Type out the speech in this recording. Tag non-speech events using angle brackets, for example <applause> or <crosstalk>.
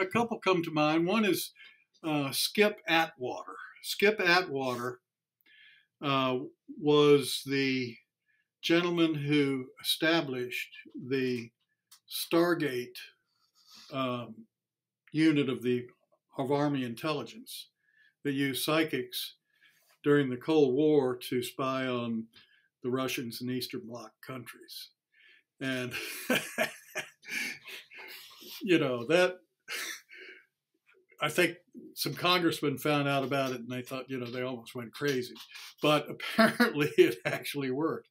a couple come to mind. One is uh, Skip Atwater. Skip Atwater uh, was the gentleman who established the Stargate um, unit of the of Army intelligence that used psychics during the Cold War to spy on the Russians and Eastern Bloc countries. And, <laughs> you know, that, I think some congressmen found out about it and they thought, you know, they almost went crazy. But <laughs> apparently it actually worked.